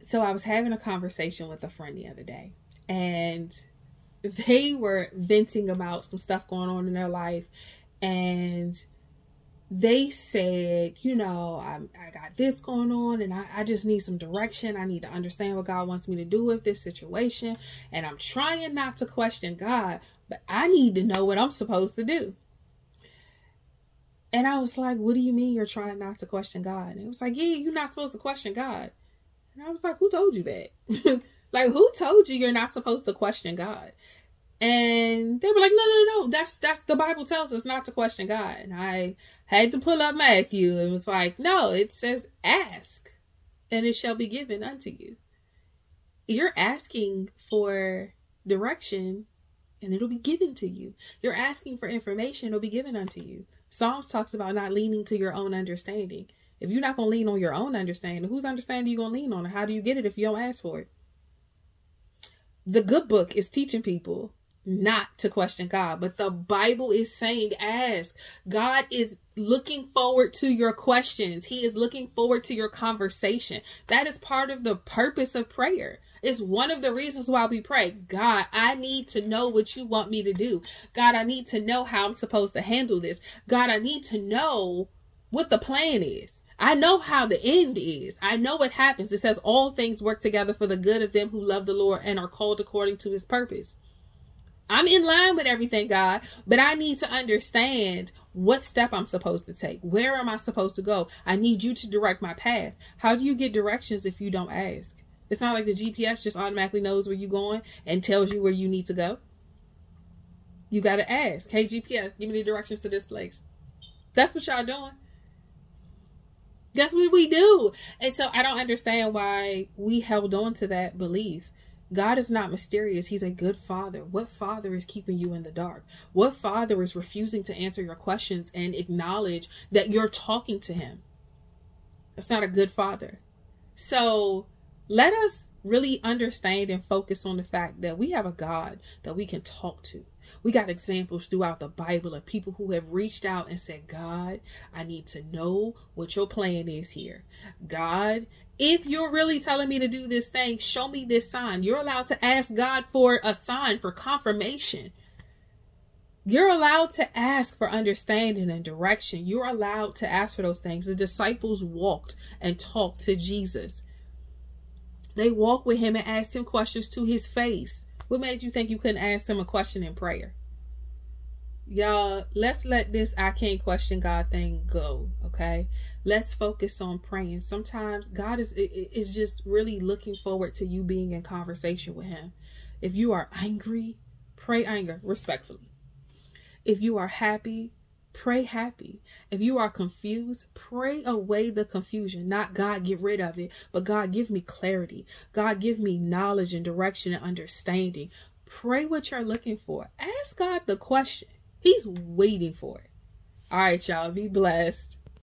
so I was having a conversation with a friend the other day, and they were venting about some stuff going on in their life, and they said, you know, I, I got this going on and I, I just need some direction. I need to understand what God wants me to do with this situation. And I'm trying not to question God, but I need to know what I'm supposed to do. And I was like, what do you mean you're trying not to question God? And it was like, yeah, you're not supposed to question God. And I was like, who told you that? like, who told you you're not supposed to question God? And they were like, no, no, no, that's that's the Bible tells us not to question God. And I had to pull up Matthew and was like, no, it says ask, and it shall be given unto you. You're asking for direction and it'll be given to you. You're asking for information, it'll be given unto you. Psalms talks about not leaning to your own understanding. If you're not going to lean on your own understanding, whose understanding are you going to lean on? How do you get it if you don't ask for it? The good book is teaching people not to question God, but the Bible is saying ask. God is looking forward to your questions. He is looking forward to your conversation. That is part of the purpose of prayer. It's one of the reasons why we pray. God, I need to know what you want me to do. God, I need to know how I'm supposed to handle this. God, I need to know what the plan is. I know how the end is. I know what happens. It says all things work together for the good of them who love the Lord and are called according to his purpose. I'm in line with everything, God, but I need to understand what step I'm supposed to take. Where am I supposed to go? I need you to direct my path. How do you get directions if you don't ask? It's not like the GPS just automatically knows where you're going and tells you where you need to go. You got to ask, hey, GPS, give me the directions to this place. That's what y'all doing. That's what we do. And so I don't understand why we held on to that belief. God is not mysterious. He's a good father. What father is keeping you in the dark? What father is refusing to answer your questions and acknowledge that you're talking to him? That's not a good father. So let us really understand and focus on the fact that we have a God that we can talk to. We got examples throughout the Bible of people who have reached out and said, God, I need to know what your plan is here. God, if you're really telling me to do this thing, show me this sign. You're allowed to ask God for a sign, for confirmation. You're allowed to ask for understanding and direction. You're allowed to ask for those things. The disciples walked and talked to Jesus. They walked with him and asked him questions to his face. What made you think you couldn't ask him a question in prayer? Y'all, let's let this I can't question God thing go, okay? Let's focus on praying. Sometimes God is is just really looking forward to you being in conversation with him. If you are angry, pray anger respectfully. If you are happy, Pray happy. If you are confused, pray away the confusion. Not God, get rid of it, but God, give me clarity. God, give me knowledge and direction and understanding. Pray what you're looking for. Ask God the question. He's waiting for it. All right, y'all. Be blessed.